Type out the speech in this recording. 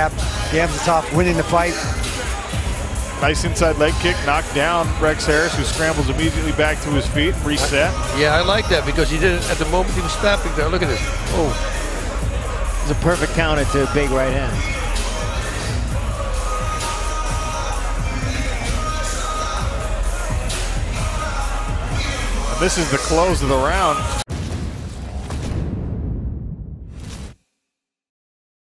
Gamzatov winning the fight. Nice inside leg kick, knocked down Rex Harris, who scrambles immediately back to his feet, reset. Yeah, I like that because he did it at the moment he was snapping there. Look at this. Oh. It's a perfect counter to a big right hand. This is the close of the round.